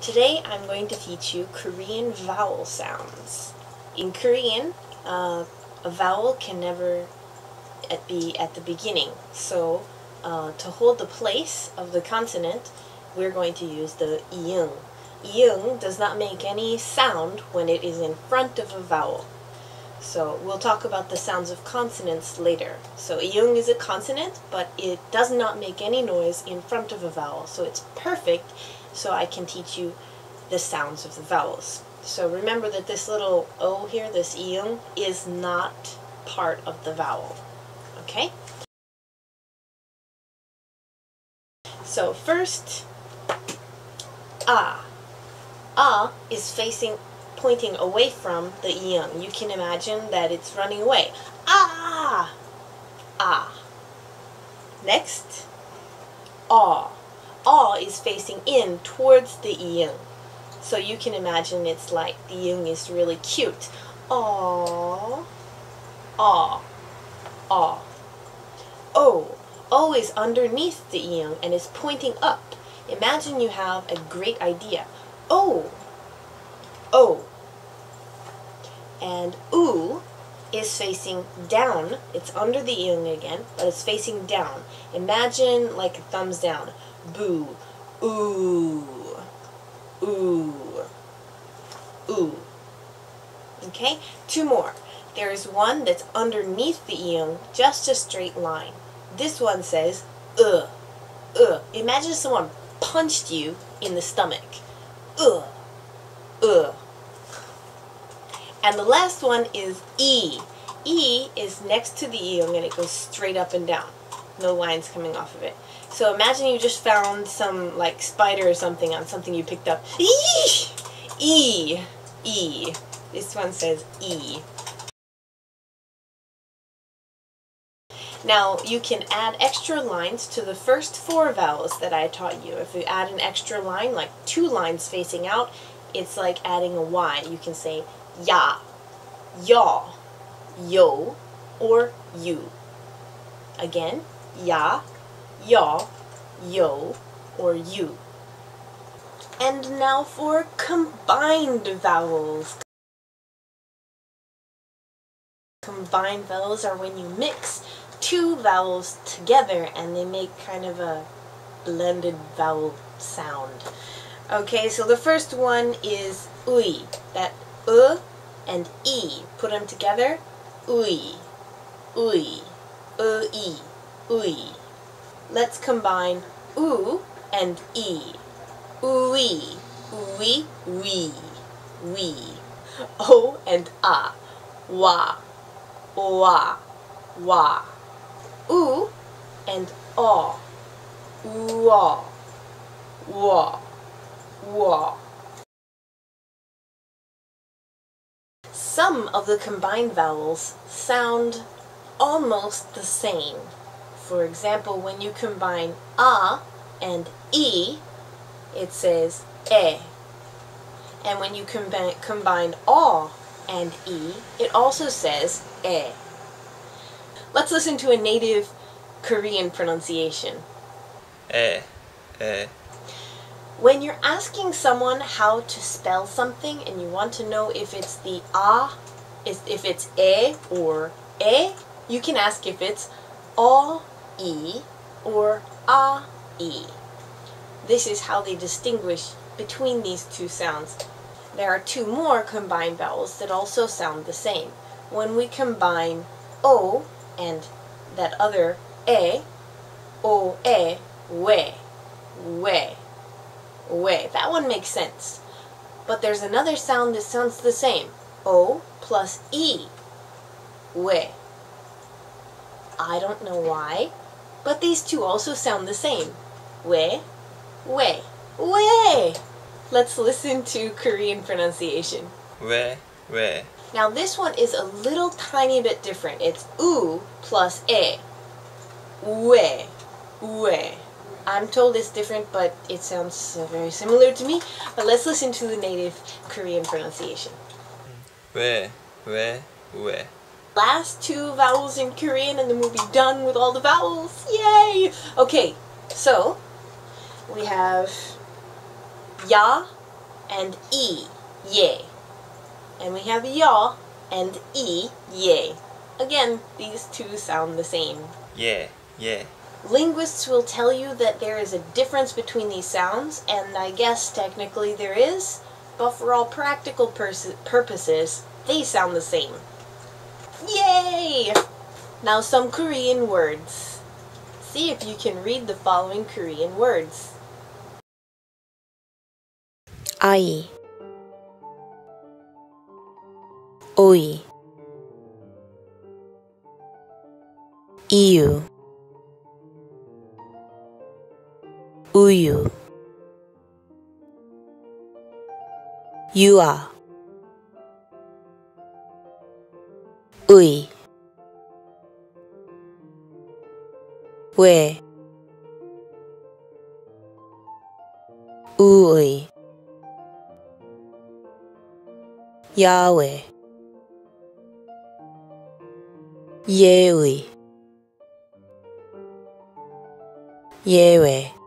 Today I'm going to teach you Korean vowel sounds. In Korean, uh, a vowel can never be at the beginning. So uh, to hold the place of the consonant, we're going to use the iung. Iung does not make any sound when it is in front of a vowel. So we'll talk about the sounds of consonants later. So iung is a consonant, but it does not make any noise in front of a vowel. So it's perfect so I can teach you the sounds of the vowels. So remember that this little O here, this iung, is not part of the vowel. Okay? So first, ah. Ah is facing pointing away from the iung. You can imagine that it's running away. Ah! Ah. Next, ah. Is facing in towards the iung. So you can imagine it's like the iung is really cute. Ah. Ah. Ah. O. O is underneath the iung and is pointing up. Imagine you have a great idea. Oh. Oh and oo is facing down. It's under the iung again, but it's facing down. Imagine like a thumbs down. Boo. Ooh. Ooh. Ooh. Okay? Two more. There is one that's underneath the iung, just a straight line. This one says, ugh. Ugh. Imagine someone punched you in the stomach. Ugh. Ugh. And the last one is E. E is next to the iung and it goes straight up and down. No lines coming off of it. So imagine you just found some like spider or something on something you picked up. E. E. E. This one says E. Now, you can add extra lines to the first four vowels that I taught you. If you add an extra line, like two lines facing out, it's like adding a Y. You can say ya, yaw, yo, or you. Again, ya, yaw, yo, or you. And now for combined vowels. Combined vowels are when you mix two vowels together and they make kind of a blended vowel sound. Okay, so the first one is ui. That u and e. Put them together. Ui. Ui. Ui. Ui. Let's combine u and e. Ui. Ui. We. We. O and a. Wa. Wa. Wa. U and a. Wa. Wa. Wa. Some of the combined vowels sound almost the same. For example, when you combine a and e, it says e. And when you combine, combine a and e, it also says e. Let's listen to a native Korean pronunciation. E, e. When you're asking someone how to spell something and you want to know if it's the a, if it's e or e, you can ask if it's a e or a e. This is how they distinguish between these two sounds. There are two more combined vowels that also sound the same. When we combine o and that other e, o e, we, we way. That one makes sense. But there's another sound that sounds the same. O plus E. We. I don't know why, but these two also sound the same. We, we, we. Let's listen to Korean pronunciation. We, we. Now this one is a little tiny bit different. It's u plus e. We, we. I'm told it's different, but it sounds very similar to me. But let's listen to the native Korean pronunciation. We, we, we. Last two vowels in Korean and then we'll be done with all the vowels. Yay! Okay, so we have ya, and E, ye. And we have yaw and E, ye. Again, these two sound the same. yeah, yeah, Linguists will tell you that there is a difference between these sounds, and I guess technically there is, but for all practical purposes, they sound the same. Yay! Now some Korean words. See if you can read the following Korean words. 아이 오이 이유 우유 유아 의 왜 우의 야외 예의 예외